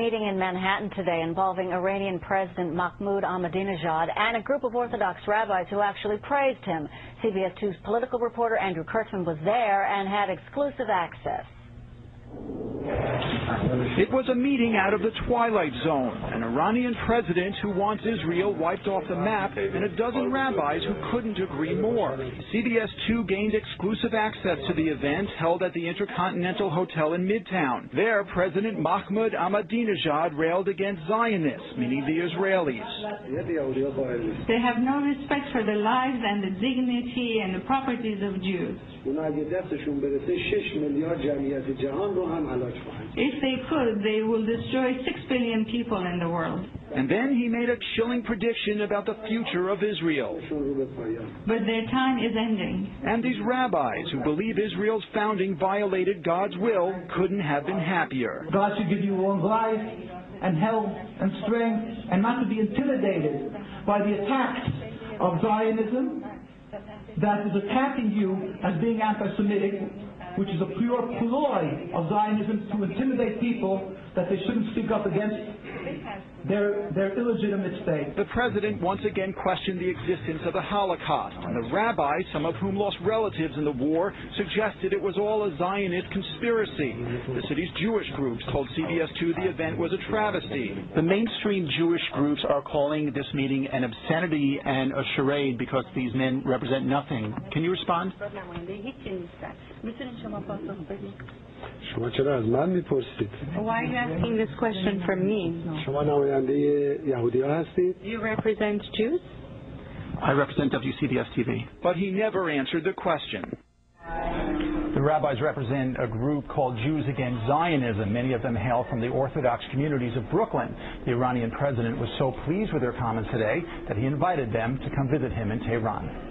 Meeting in Manhattan today involving Iranian President Mahmoud Ahmadinejad and a group of Orthodox rabbis who actually praised him. CBS 2's political reporter Andrew Kirtzman was there and had exclusive access. It was a meeting out of the Twilight Zone. An Iranian president who wants Israel wiped off the map, and a dozen rabbis who couldn't agree more. CBS 2 gained exclusive access to the event held at the Intercontinental Hotel in Midtown. There, President Mahmoud Ahmadinejad railed against Zionists, meaning the Israelis. They have no respect for the lives and the dignity and the properties of Jews. If they could, they will destroy six billion people in the world. And then he made a chilling prediction about the future of Israel. But their time is ending. And these rabbis who believe Israel's founding violated God's will couldn't have been happier. God should give you long life and health and strength and not to be intimidated by the attacks of Zionism that is attacking you as being anti-Semitic, which is a pure ploy of Zionism to intimidate people that they shouldn't speak up against their, their illegitimate state. The president once again questioned the existence of the Holocaust, and the rabbis, some of whom lost relatives in the war, suggested it was all a Zionist conspiracy. The city's Jewish groups told CBS 2 the event was a travesty. The mainstream Jewish groups are calling this meeting an obscenity and a charade because these men represent nothing. Can you respond? شما پاسخ بدید شما چرا از من میپرسید Why are you asking this question from me? شما نماینده یهودی ها هستید You represent Jews? I represent WCBS TV. But he never answered the question. The rabbis represent a group called Jews Against Zionism. Many of them hail from the Orthodox communities of Brooklyn. The Iranian president was so pleased with their comments today that he invited them to come visit him in Tehran.